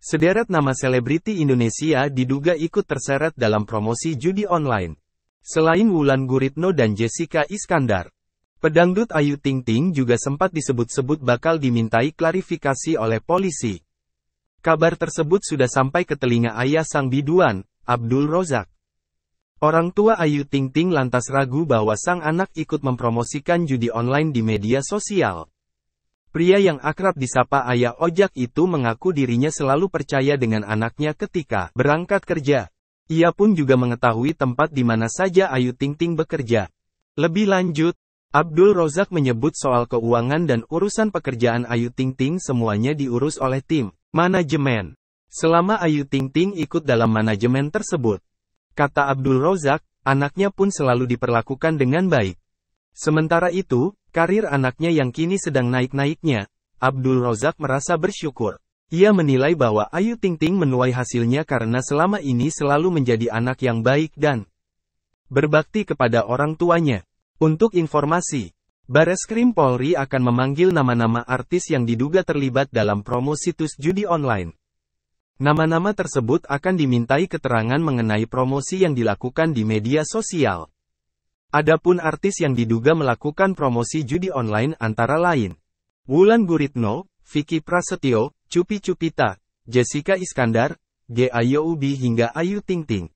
Sederet nama selebriti Indonesia diduga ikut terseret dalam promosi judi online. Selain Wulan Guritno dan Jessica Iskandar, pedangdut Ayu Ting Ting juga sempat disebut-sebut bakal dimintai klarifikasi oleh polisi. Kabar tersebut sudah sampai ke telinga ayah sang biduan, Abdul Rozak. Orang tua Ayu Ting Ting lantas ragu bahwa sang anak ikut mempromosikan judi online di media sosial. Pria yang akrab disapa ayah ojak itu mengaku dirinya selalu percaya dengan anaknya ketika berangkat kerja. Ia pun juga mengetahui tempat di mana saja Ayu Ting Ting bekerja. Lebih lanjut, Abdul Rozak menyebut soal keuangan dan urusan pekerjaan Ayu Ting Ting semuanya diurus oleh tim manajemen. Selama Ayu Ting Ting ikut dalam manajemen tersebut. Kata Abdul Rozak, anaknya pun selalu diperlakukan dengan baik. Sementara itu, Karir anaknya yang kini sedang naik-naiknya, Abdul Rozak merasa bersyukur. Ia menilai bahwa Ayu Ting Ting menuai hasilnya karena selama ini selalu menjadi anak yang baik dan berbakti kepada orang tuanya. Untuk informasi, Bareskrim Polri akan memanggil nama-nama artis yang diduga terlibat dalam promo situs judi online. Nama-nama tersebut akan dimintai keterangan mengenai promosi yang dilakukan di media sosial. Adapun artis yang diduga melakukan promosi judi online antara lain. Wulan Guritno, Vicky Prasetyo, Cupi Cupita, Jessica Iskandar, G. Ayo hingga Ayu Ting Ting.